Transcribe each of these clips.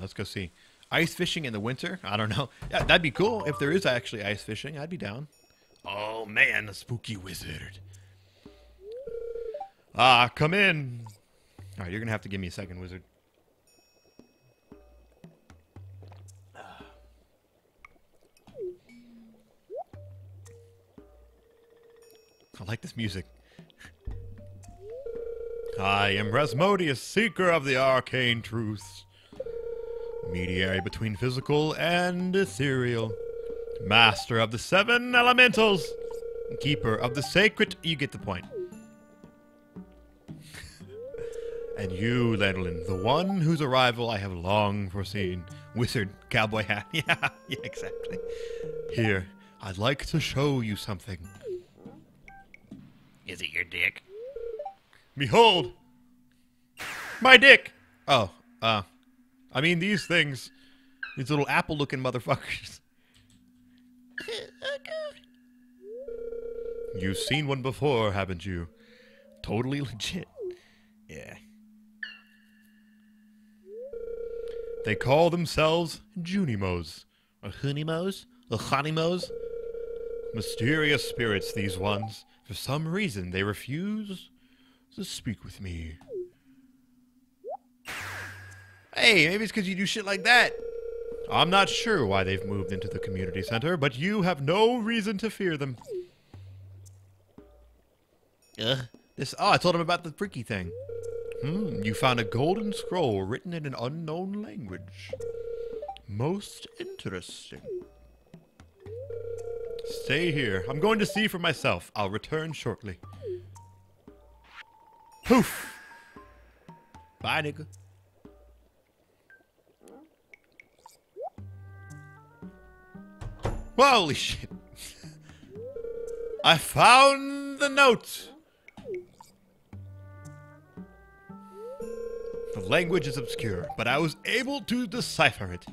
let's go see. Ice fishing in the winter? I don't know. Yeah, that'd be cool if there is actually ice fishing. I'd be down. Oh man, the spooky wizard. Ah, come in. All right, you're gonna have to give me a second, wizard. I like this music. I am Rasmodius, seeker of the arcane truths, mediary between physical and ethereal, master of the seven elementals, keeper of the sacred. You get the point. and you, Lanolin, the one whose arrival I have long foreseen, wizard, cowboy hat. yeah, yeah, exactly. Here, I'd like to show you something. Is it your dick? Behold, my dick. Oh, uh, I mean these things, these little apple-looking motherfuckers. You've seen one before, haven't you? Totally legit. Yeah. They call themselves Junimos. Or Hunimos? Or Hanimos? Mysterious spirits, these ones. For some reason, they refuse to speak with me. Hey, maybe it's because you do shit like that. I'm not sure why they've moved into the community center, but you have no reason to fear them. Ugh. This. Oh, I told him about the freaky thing. Hmm, you found a golden scroll written in an unknown language. Most interesting. Stay here. I'm going to see for myself. I'll return shortly. Poof! Bye, nigga. Holy shit. I found the note. The language is obscure, but I was able to decipher it.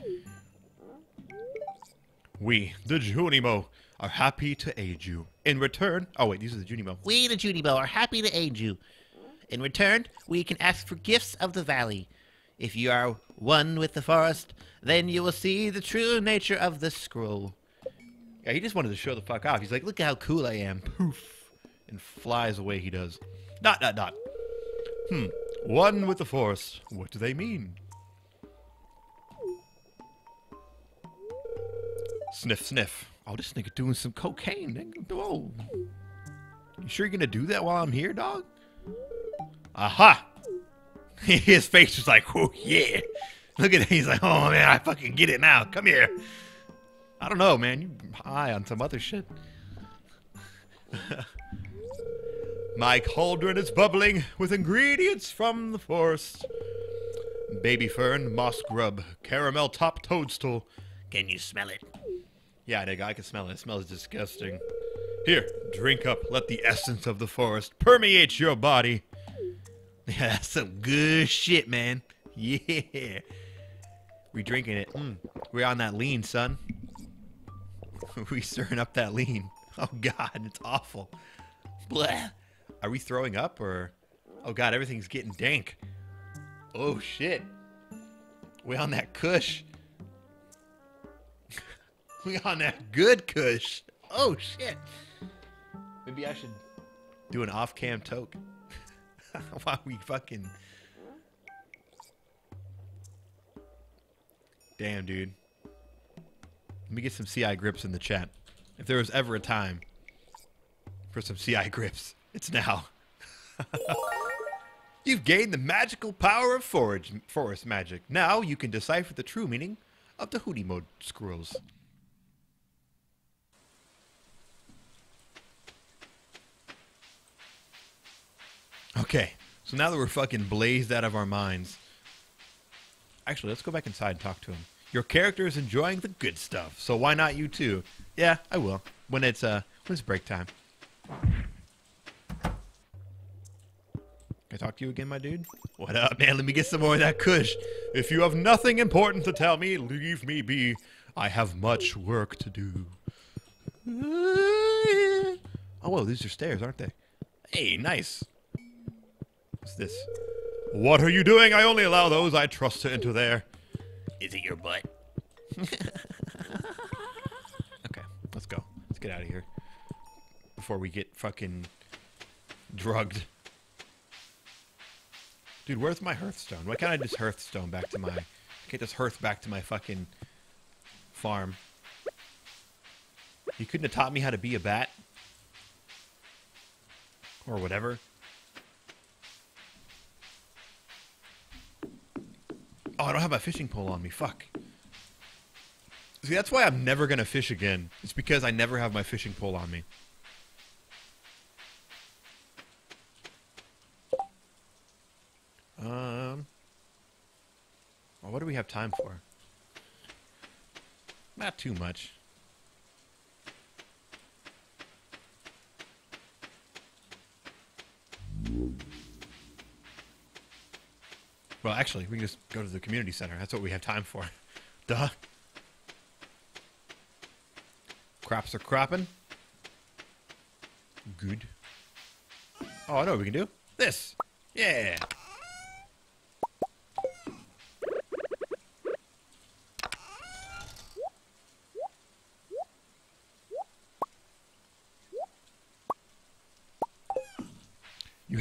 We, the Junimo, are happy to aid you. In return, oh wait, these are the Junimo. We, the Junimo, are happy to aid you. In return, we can ask for gifts of the valley. If you are one with the forest, then you will see the true nature of the scroll. Yeah, he just wanted to show the fuck off. He's like, look how cool I am. Poof. And flies away he does. Dot, dot, dot. Hmm. One with the Force. What do they mean? Sniff, sniff. Oh, this nigga doing some cocaine. Whoa. You sure you're gonna do that while I'm here, dog? Aha! His face was like, oh yeah. Look at it. He's like, oh man, I fucking get it now. Come here. I don't know, man. You high on some other shit. My cauldron is bubbling with ingredients from the forest. Baby fern, moss grub, caramel top toadstool. Can you smell it? Yeah, nigga, I can smell it. It smells disgusting. Here, drink up. Let the essence of the forest permeate your body. Yeah, that's some good shit, man. Yeah. We drinking it. Mm. We're on that lean, son. we stirring up that lean. Oh god, it's awful. Blah. Are we throwing up or? Oh god, everything's getting dank. Oh shit. We on that kush. we on that good kush. Oh shit. Maybe I should do an off-cam toke. Why we fucking Damn, dude. Let me get some CI grips in the chat. If there was ever a time for some CI grips, it's now. You've gained the magical power of forage, forest magic. Now you can decipher the true meaning of the Hootie mode scrolls. Okay, so now that we're fucking blazed out of our minds, actually, let's go back inside and talk to him. Your character is enjoying the good stuff, so why not you too? Yeah, I will when it's uh when it's break time. Can I talk to you again, my dude? What up, man? Let me get some more of that kush. If you have nothing important to tell me, leave me be. I have much work to do. Oh, whoa, these are stairs, aren't they? Hey, nice. What's this? What are you doing? I only allow those I trust to enter there. Is it your butt? Okay, let's go. Let's get out of here before we get fucking drugged. Dude, where's my Hearthstone? Why can't I just Hearthstone back to my... Get this Hearth back to my fucking farm. You couldn't have taught me how to be a bat? Or whatever. I don't have my fishing pole on me. Fuck. See, that's why I'm never gonna fish again. It's because I never have my fishing pole on me. Um. Well, what do we have time for? Not too much. Well, actually, we can just go to the community center. That's what we have time for. Duh. Crops are cropping. Good. Oh, I know what we can do. This. Yeah.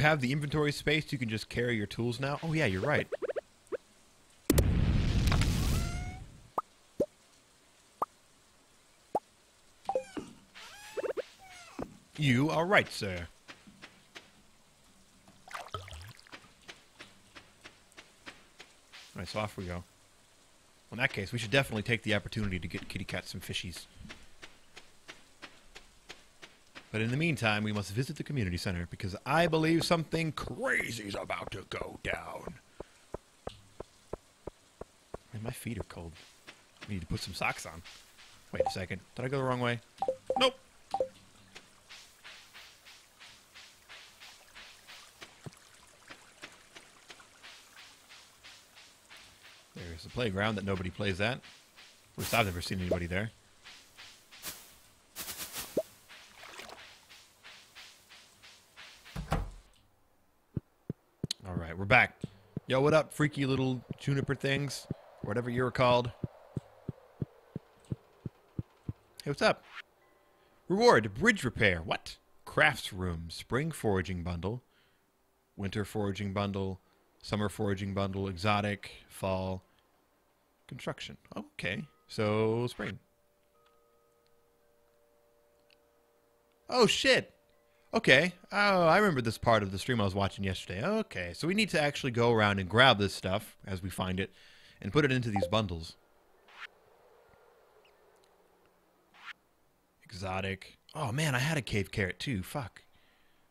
Have the inventory space. You can just carry your tools now. Oh, yeah, you're right. You are right, sir. Alright, so off we go. In that case, we should definitely take the opportunity to get Kitty Cat some fishies. But in the meantime, we must visit the community center because I believe something crazy is about to go down. Man, my feet are cold. I need to put some socks on. Wait a second. Did I go the wrong way? Nope. There's the playground that nobody plays at. At least I've never seen anybody there. All right, we're back. Yo, what up, freaky little juniper things? Whatever you're called. Hey, what's up? Reward, bridge repair. What? Crafts room, spring foraging bundle, winter foraging bundle, summer foraging bundle, exotic, fall, construction. Okay, so spring. Oh, shit. Okay. Oh, I remember this part of the stream I was watching yesterday. Okay, so we need to actually go around and grab this stuff as we find it and put it into these bundles. Exotic. Oh man, I had a cave carrot too. Fuck.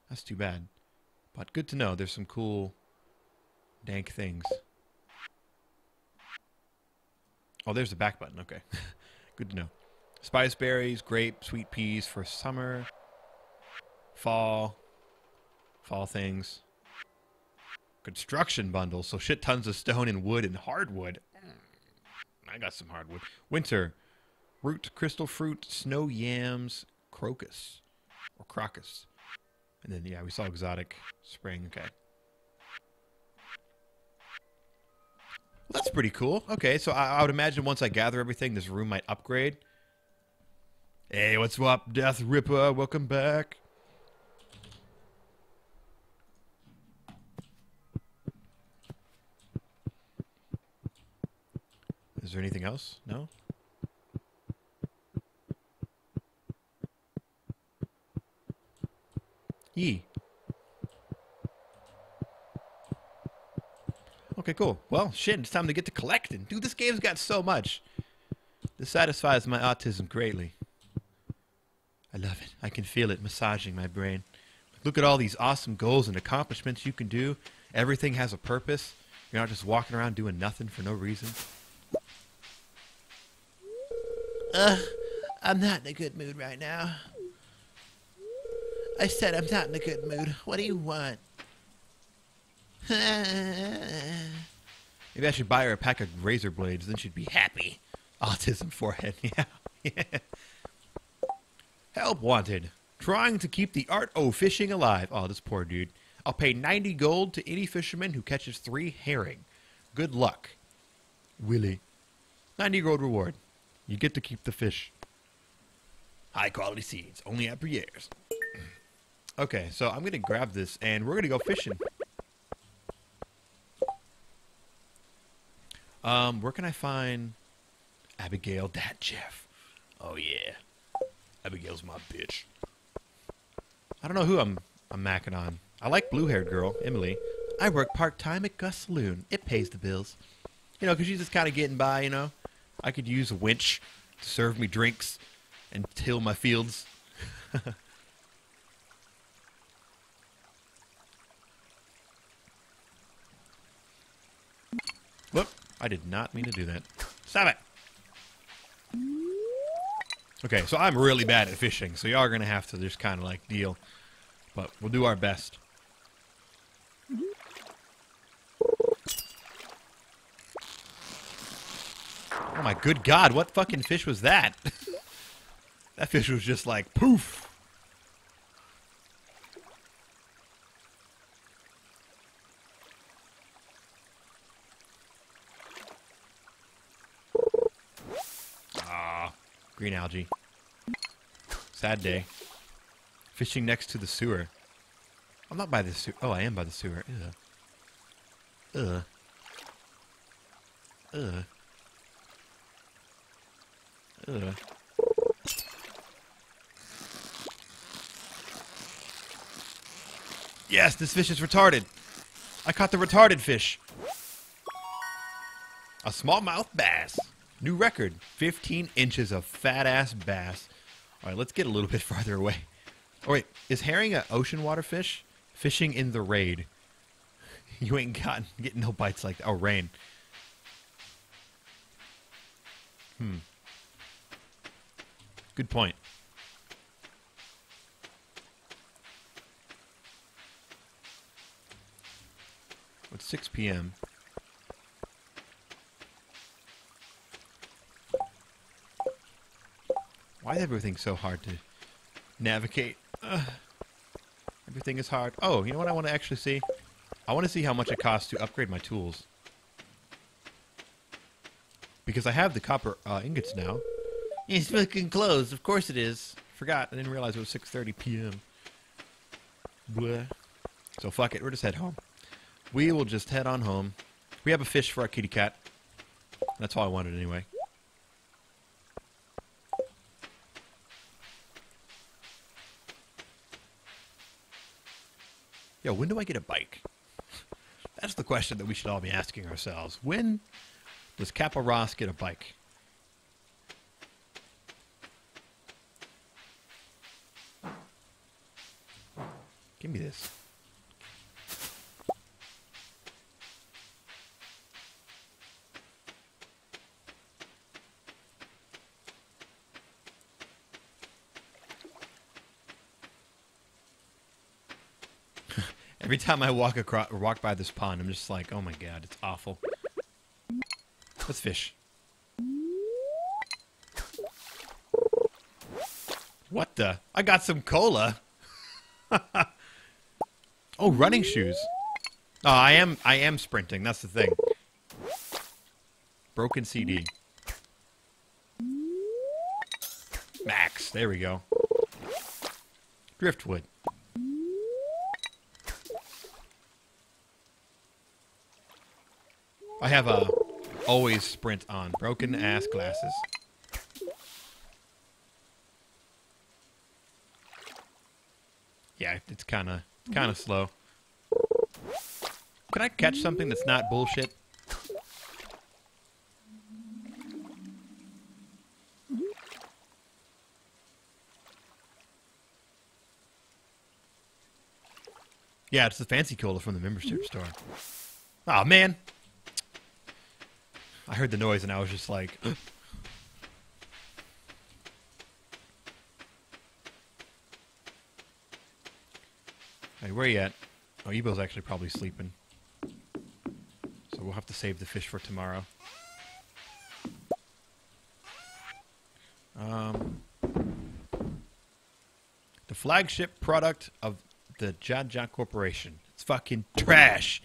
That's too bad. But good to know. There's some cool dank things. Oh, there's the back button. Okay. good to know. Spice berries, grape, sweet peas for summer. Fall. Fall things. Construction bundle. So shit tons of stone and wood and hardwood. I got some hardwood. Winter. Root, crystal fruit, snow yams, crocus. Or crocus. And then, yeah, we saw exotic. Spring, okay. That's pretty cool. Okay, so I, I would imagine once I gather everything, this room might upgrade. Hey, what's up, Death Ripper? Welcome back. Is there anything else? No? Yee. Okay, cool. Well, shit, it's time to get to collecting. Dude, this game's got so much. This satisfies my autism greatly. I love it. I can feel it massaging my brain. Look at all these awesome goals and accomplishments you can do. Everything has a purpose. You're not just walking around doing nothing for no reason. Uh, I'm not in a good mood right now. I said I'm not in a good mood. What do you want? Maybe I should buy her a pack of razor blades, then she'd be happy. Autism forehead, yeah. yeah. Help wanted. Trying to keep the art of fishing alive. Oh, this poor dude. I'll pay 90 gold to any fisherman who catches three herring. Good luck. Willy. 90 gold reward. You get to keep the fish. High quality seeds, only at Pierre's. Okay, so I'm gonna grab this and we're gonna go fishing. Um, where can I find Abigail Dat Jeff? Oh yeah. Abigail's my bitch. I don't know who I'm I'm macking on. I like blue haired girl, Emily. I work part time at Gus Saloon. It pays the bills. You know, 'cause she's just kind of getting by, you know. I could use a winch to serve me drinks and till my fields. Whoop. I did not mean to do that. Stop it. Okay, so I'm really bad at fishing, so y'all are to have to just kind of like deal. But we'll do our best. Oh my good god, what fucking fish was that? that fish was just like poof. Ah, green algae. Sad day. Fishing next to the sewer. I'm not by the sewer. Oh, I am by the sewer. Ugh. Ugh. Ugh. Yes, this fish is retarded. I caught the retarded fish. A smallmouth bass. New record. 15 inches of fat ass bass. All right, let's get a little bit farther away. Oh, wait. Is herring an ocean water fish? Fishing in the raid. You ain't gotten getting no bites like that. Oh, rain. Hmm. Good point. It's 6 p.m. Why is everything so hard to navigate? Everything is hard. Oh, you know what I want to actually see? I want to see how much it costs to upgrade my tools. Because I have the copper uh, ingots now. It's fucking closed. Of course it is. Forgot. I didn't realize it was 6.30 p.m. So fuck it. We're just head home. We will just head on home. We have a fish for our kitty cat. That's all I wanted anyway. Yo, when do I get a bike? That's the question that we should all be asking ourselves. When does Kappa Ross get a bike? Give me this. Every time I walk across walk by this pond, I'm just like, oh my god, it's awful. Let's fish. What the? I got some cola. oh, running shoes. Oh, I am I am sprinting. That's the thing. Broken CD. Max. There we go. Driftwood. I have a always sprint on. Broken ass glasses. Yeah, it's kind of kind of slow. Can I catch something that's not bullshit? Yeah, it's the fancy cola from the membership store. Oh man, I heard the noise and I was just like, where you at? Oh, Ebo's actually probably sleeping. So we'll have to save the fish for tomorrow. Um, the flagship product of the Joja Corporation. It's fucking trash.